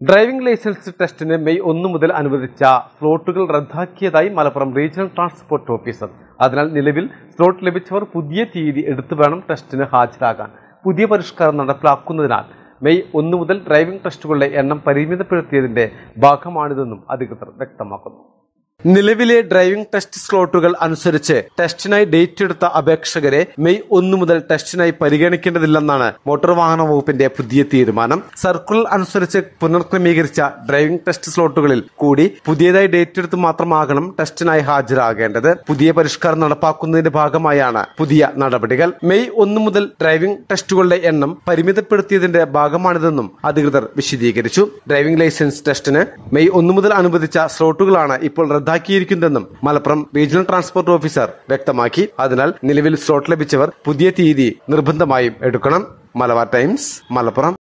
Driving licence ടെസ്റ്റിന് May ഒന്ന് മുതൽ അനുവദിച്ച സ്ലോട്ടുകൾ റദ്ദാക്കിയതായി മലപ്പുറം റീജിയണൽ ട്രാൻസ്പോർട്ട് ഓഫീസർ. അതിനാൽ നിലവിൽ സ്ലോട്ട് ലഭിച്ചവർ പുതിയ തീയതി എടുത്തു വേണം ടെസ്റ്റിന് ഹാജരാകാൻ. പുതിയ പരിഷ്കാരം നടപ്പിലാക്കുന്നതിനാൽ മെയ് ഒന്ന് മുതൽ ഡ്രൈവിംഗ് ടെസ്റ്റുകളുടെ എണ്ണം പരിമിതപ്പെടുത്തിയതിന്റെ ഭാഗമാണിതെന്നും അധികൃതർ വ്യക്തമാക്കുന്നു. നിലവിലെ ഡ്രൈവിംഗ് ടെസ്റ്റ് സ്ലോട്ടുകൾ അനുസരിച്ച് ടെസ്റ്റിനായി ഡേറ്റ് എടുത്ത അപേക്ഷകരെ മെയ് ഒന്ന് മുതൽ ടെസ്റ്റിനായി പരിഗണിക്കേണ്ടതില്ലെന്നാണ് മോട്ടോർ വാഹന വകുപ്പിന്റെ പുതിയ തീരുമാനം. സർക്കുലർ അനുസരിച്ച് പുനർക്രമീകരിച്ച ഡ്രൈവിംഗ് ടെസ്റ്റ് സ്ലോട്ടുകളിൽ കൂടി പുതിയതായി ഡേറ്റ് എടുത്ത് മാത്രമാകണം ടെസ്റ്റിനായി ഹാജരാകേണ്ടത്. പുതിയ പരിഷ്കാരം നടപ്പാക്കുന്നതിന്റെ ഭാഗമായാണ് പുതിയ നടപടികൾ. മെയ് ഒന്ന് മുതൽ ഡ്രൈവിംഗ് ടെസ്റ്റുകളുടെ എണ്ണം പരിമിതപ്പെടുത്തിയതിന്റെ ഭാഗമാണിതെന്നും അധികൃതർ വിശദീകരിച്ചു. ഡ്രൈവിംഗ് ലൈസൻസ് ടെസ്റ്റിന് മെയ് ഒന്ന് മുതൽ അനുവദിച്ച സ്ലോട്ടുകളാണ് ഇപ്പോൾ റദ്ദാക്കിയിരിക്കുന്നതെന്നും മലപ്പുറം റീജിയണൽ ട്രാൻസ്പോർട്ട് ഓഫീസർ വ്യക്തമാക്കി. അതിനാൽ നിലവിൽ സ്ലോട്ട് ലഭിച്ചവർ പുതിയ തീയതി നിർബന്ധമായും എടുക്കണം. മലബാർ ടൈംസ് മലപ്പുറം.